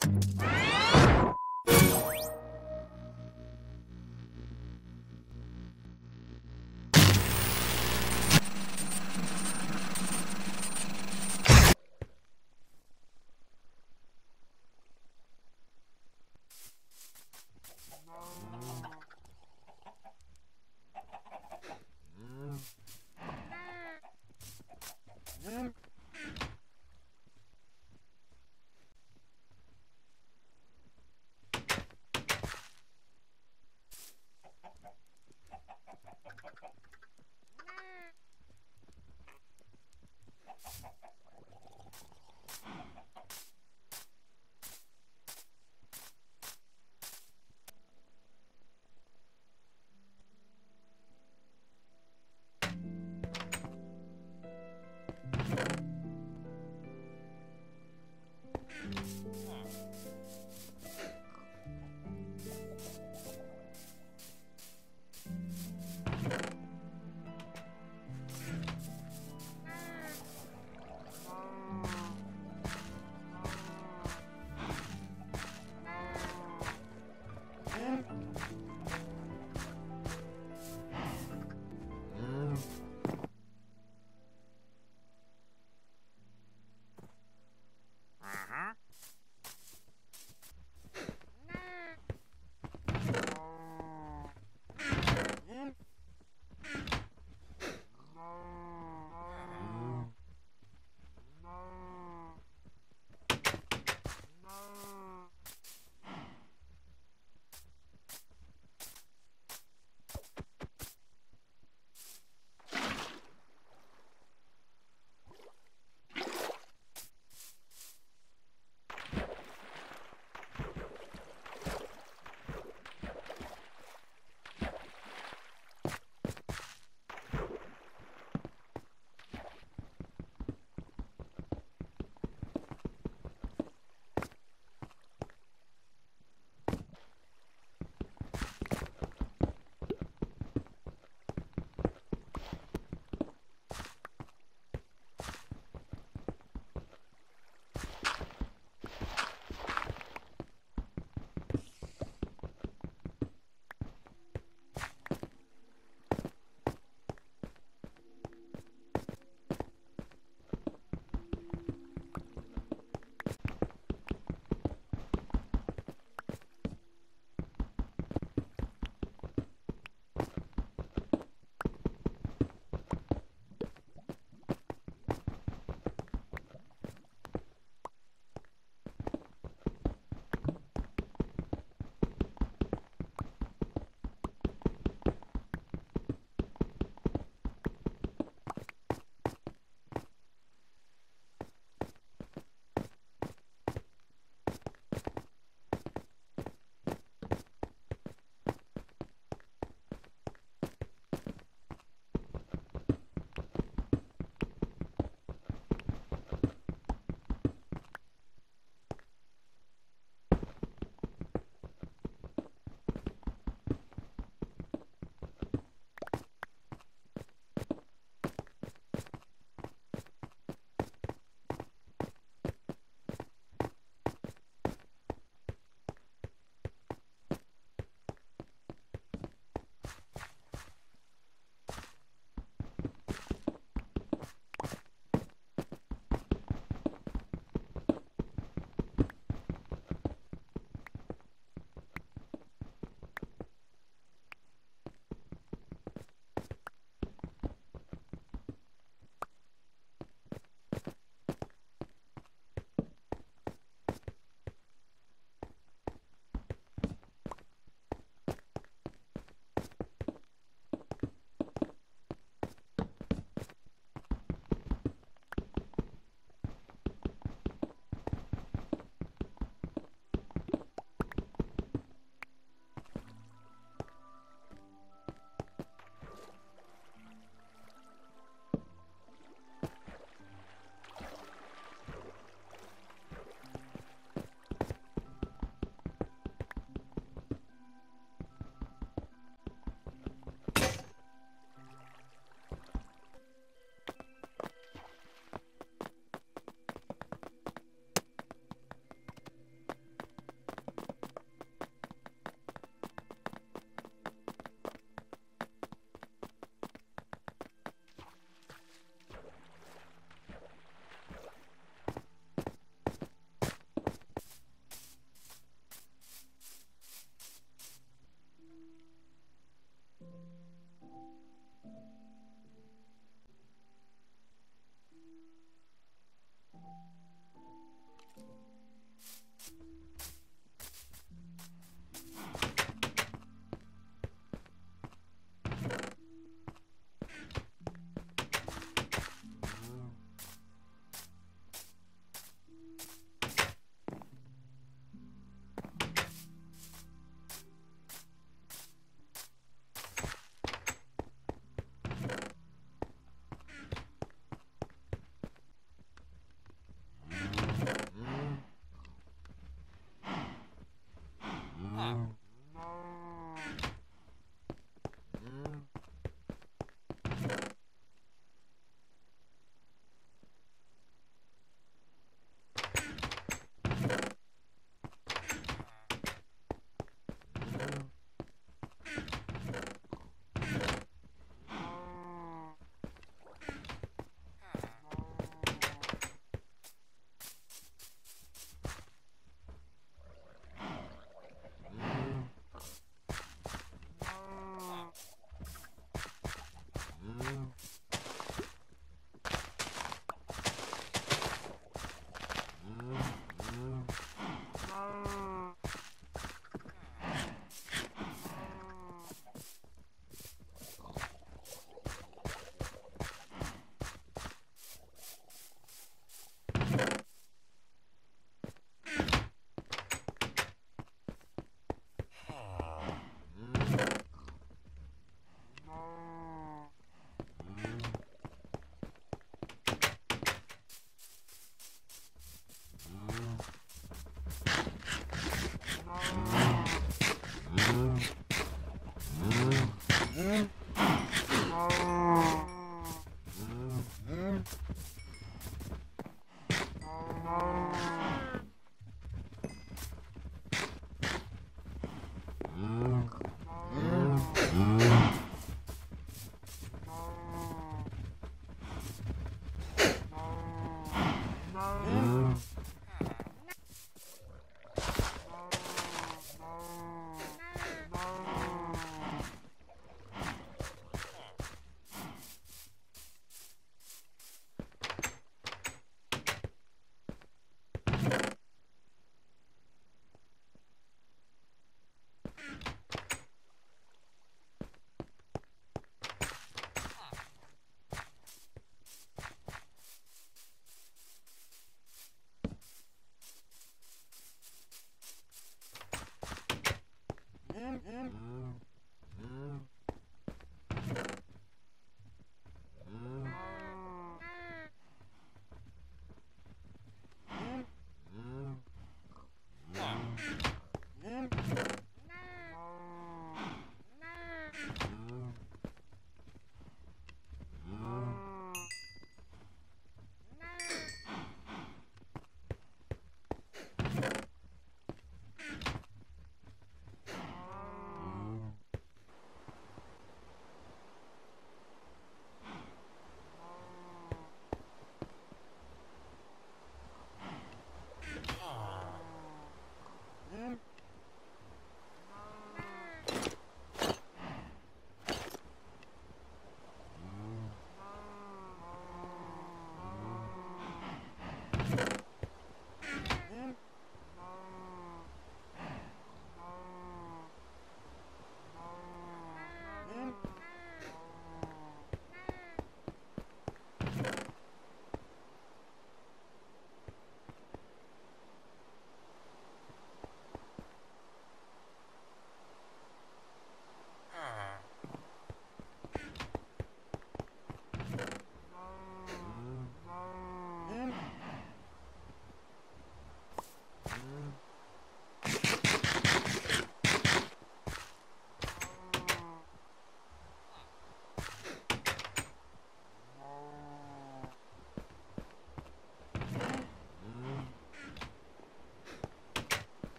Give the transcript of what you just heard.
Bye.